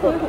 Oh.